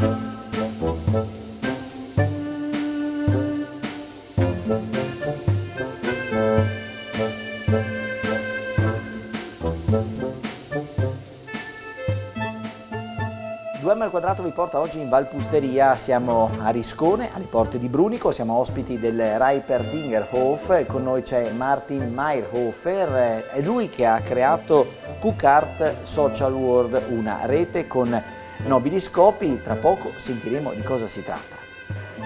2M al quadrato vi porta oggi in Valpusteria, siamo a Riscone, alle porte di Brunico, siamo ospiti del Reipertingerhof, con noi c'è Martin Meyerhofer, è lui che ha creato QCart Social World, una rete con nobili scopi, tra poco sentiremo di cosa si tratta.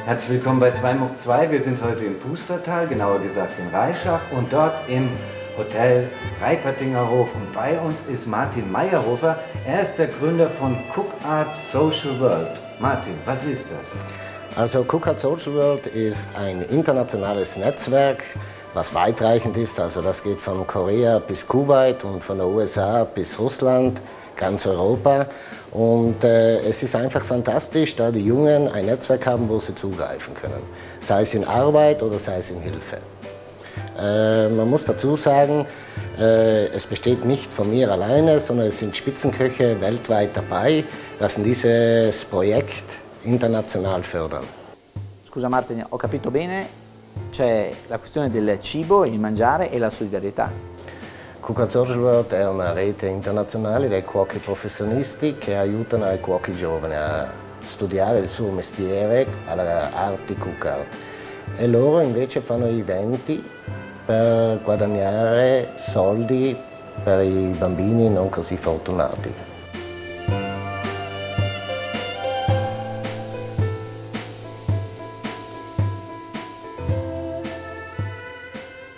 Herzlich willkommen bei 2 Muck 2. Wir sind heute im Pustertal, genauer gesagt in Reischach und dort im Hotel Reipertinger Hof. Und bei uns ist Martin Meyerhofer. Er ist der Gründer von Cook Art Social World. Martin, was ist das? Also Cook Art Social World ist ein internationales Netzwerk, was weitreichend ist. Also das geht von Korea bis Kuwait und von den USA bis Russland, ganz Europa. Und äh, es ist einfach fantastisch, da die Jungen ein Netzwerk haben, wo sie zugreifen können. Sei es in Arbeit oder sei es in Hilfe. Äh, man muss dazu sagen, äh, es besteht nicht von mir alleine, sondern es sind Spitzenköche weltweit dabei, lassen dieses Projekt international fördern. Scusa Martin, ho capito bene, c'è la questione del cibo, il mangiare e la solidarietà. Cuca Social World è una rete internazionale dei cuochi professionisti che aiutano i cuochi giovani a studiare il suo mestiere all'arte cookart e loro invece fanno eventi per guadagnare soldi per i bambini non così fortunati.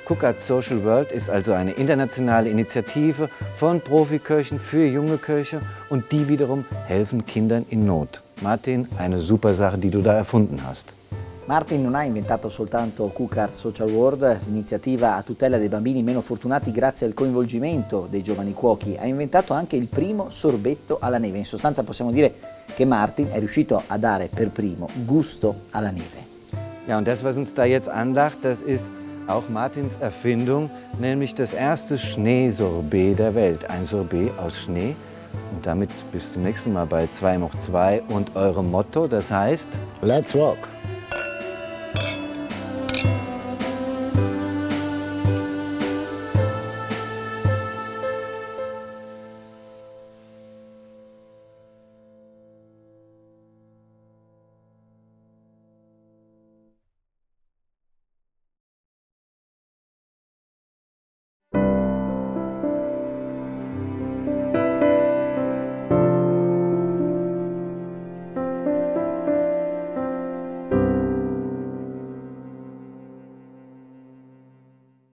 Cook at Social World ist also eine internationale Initiative von Profiköchen für junge Köche und die wiederum helfen Kindern in Not. Martin, eine super Sache, die du da erfunden hast. Martin non ha inventato soltanto Cookart Social World, l'iniziativa a tutela dei bambini meno fortunati grazie al coinvolgimento dei giovani cuochi, ha inventato anche il primo sorbetto alla neve. In sostanza possiamo dire che Martin è riuscito a dare per primo gusto alla neve. Ja, und das, was uns da jetzt anlacht, das ist auch Martins Erfindung, nämlich das erste Schneesorbet der Welt. Ein Sorbet aus Schnee. Und damit bis zum nächsten Mal bei 2 Moch 2 und eurem Motto, das heißt... Let's Rock!